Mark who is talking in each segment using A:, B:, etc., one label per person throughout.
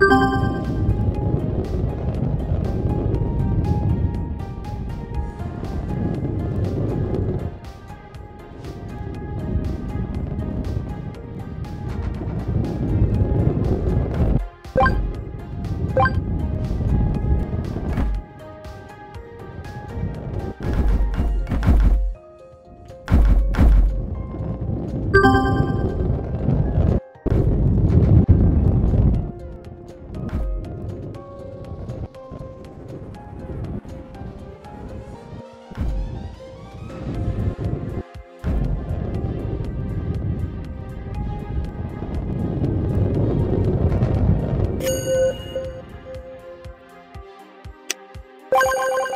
A: Bye. Thank you.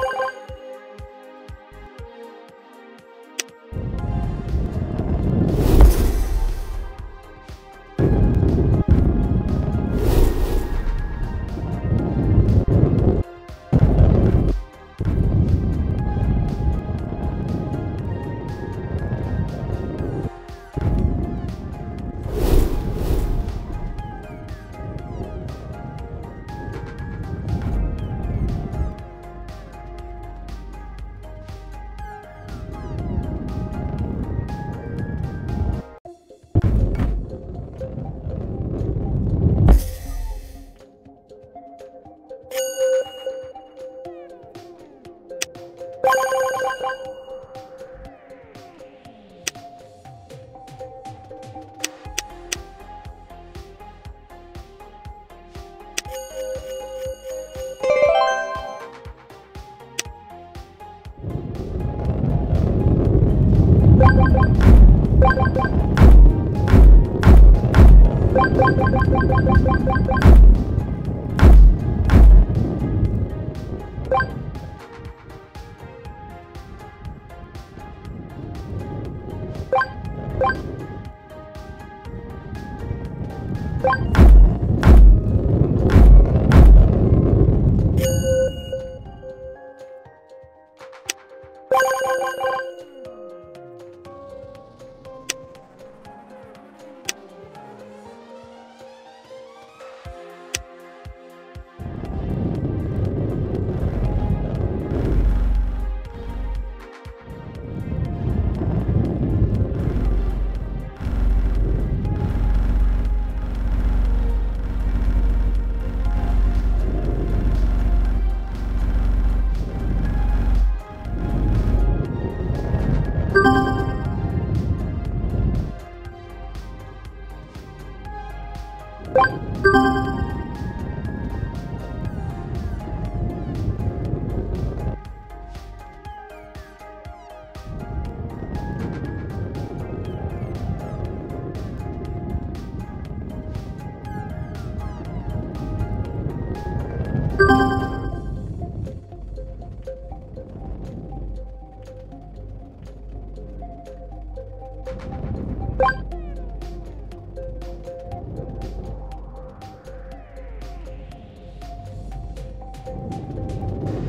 B: Bye.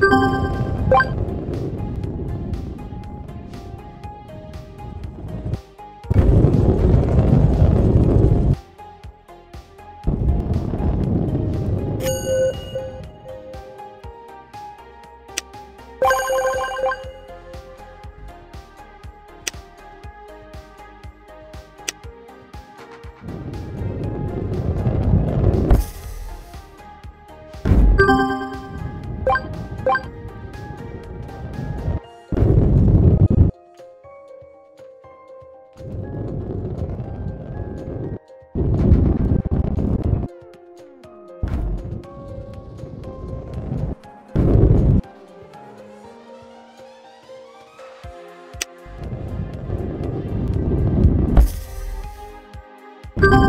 B: Thank you